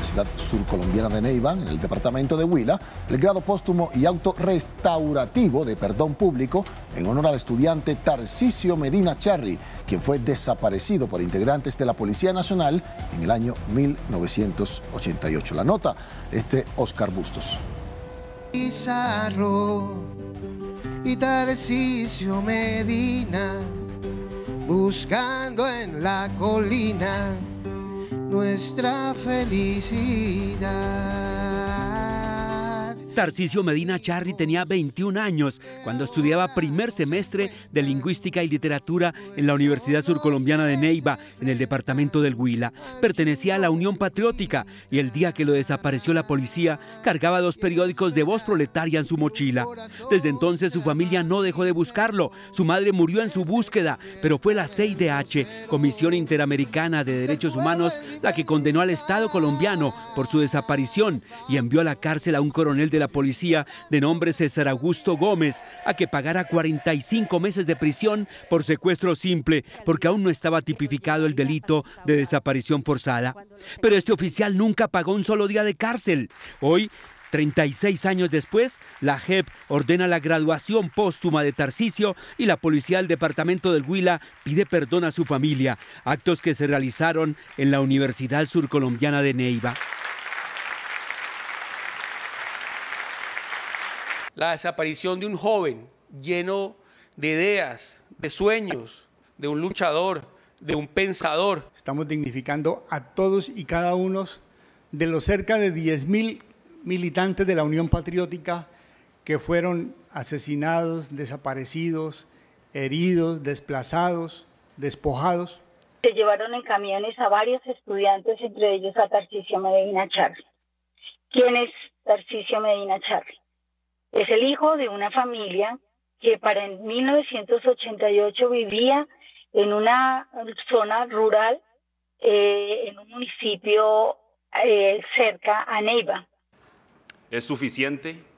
Universidad Surcolombiana de Neiva, en el departamento de Huila, el grado póstumo y auto restaurativo de perdón público en honor al estudiante Tarcisio Medina Charri, quien fue desaparecido por integrantes de la Policía Nacional en el año 1988. La nota este Oscar Bustos. y Tarcisio Medina buscando en la colina nuestra felicidad. Tarcisio Medina Charri tenía 21 años cuando estudiaba primer semestre de Lingüística y Literatura en la Universidad Surcolombiana de Neiva, en el departamento del Huila. Pertenecía a la Unión Patriótica y el día que lo desapareció la policía, cargaba dos periódicos de voz proletaria en su mochila. Desde entonces su familia no dejó de buscarlo. Su madre murió en su búsqueda, pero fue la CIDH, Comisión Interamericana de Derechos Humanos, la que condenó al Estado colombiano por su desaparición y envió a la cárcel a un coronel de la policía de nombre César Augusto Gómez a que pagara 45 meses de prisión por secuestro simple, porque aún no estaba tipificado el delito de desaparición forzada. Pero este oficial nunca pagó un solo día de cárcel. Hoy 36 años después, la JEP ordena la graduación póstuma de Tarcisio y la policía del departamento del Huila pide perdón a su familia, actos que se realizaron en la Universidad Surcolombiana de Neiva. La desaparición de un joven lleno de ideas, de sueños, de un luchador, de un pensador. Estamos dignificando a todos y cada uno de los cerca de 10.000 militantes de la Unión Patriótica que fueron asesinados, desaparecidos, heridos, desplazados, despojados. Se llevaron en camiones a varios estudiantes, entre ellos a Tarcisio Medina Charly. ¿Quién es Tarcisio Medina Charly? Es el hijo de una familia que para en 1988 vivía en una zona rural, eh, en un municipio eh, cerca a Neiva. ¿Es suficiente?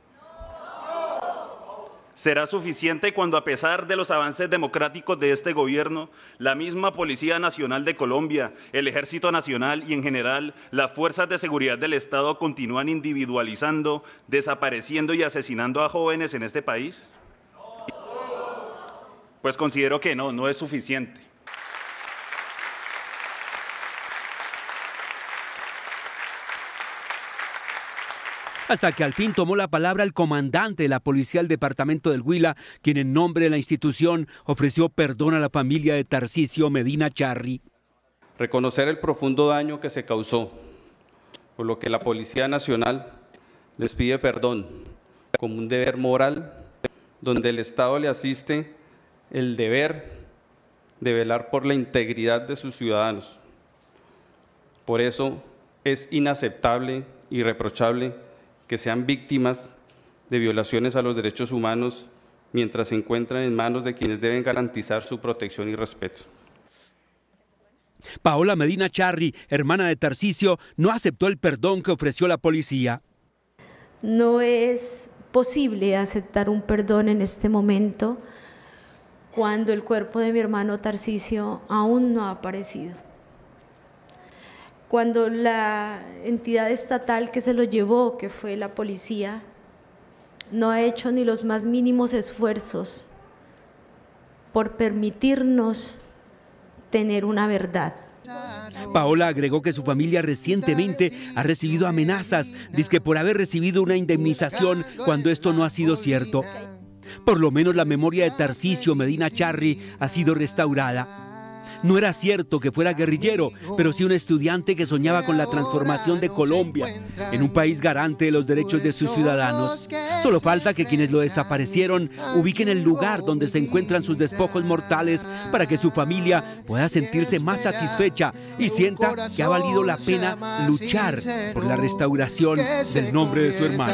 Será suficiente cuando a pesar de los avances democráticos de este gobierno, la misma Policía Nacional de Colombia, el Ejército Nacional y en general las fuerzas de seguridad del Estado continúan individualizando, desapareciendo y asesinando a jóvenes en este país? Pues considero que no, no es suficiente. Hasta que al fin tomó la palabra el comandante de la policía del departamento del Huila, quien en nombre de la institución ofreció perdón a la familia de Tarcisio Medina Charri. Reconocer el profundo daño que se causó, por lo que la Policía Nacional les pide perdón como un deber moral donde el Estado le asiste el deber de velar por la integridad de sus ciudadanos. Por eso es inaceptable y reprochable que sean víctimas de violaciones a los derechos humanos mientras se encuentran en manos de quienes deben garantizar su protección y respeto. Paola Medina Charri, hermana de Tarcisio, no aceptó el perdón que ofreció la policía. No es posible aceptar un perdón en este momento cuando el cuerpo de mi hermano Tarcisio aún no ha aparecido cuando la entidad estatal que se lo llevó, que fue la policía, no ha hecho ni los más mínimos esfuerzos por permitirnos tener una verdad. Paola agregó que su familia recientemente ha recibido amenazas, dice por haber recibido una indemnización cuando esto no ha sido cierto. Por lo menos la memoria de Tarcisio Medina Charri ha sido restaurada. No era cierto que fuera guerrillero, pero sí un estudiante que soñaba con la transformación de Colombia en un país garante de los derechos de sus ciudadanos. Solo falta que quienes lo desaparecieron ubiquen el lugar donde se encuentran sus despojos mortales para que su familia pueda sentirse más satisfecha y sienta que ha valido la pena luchar por la restauración del nombre de su hermano.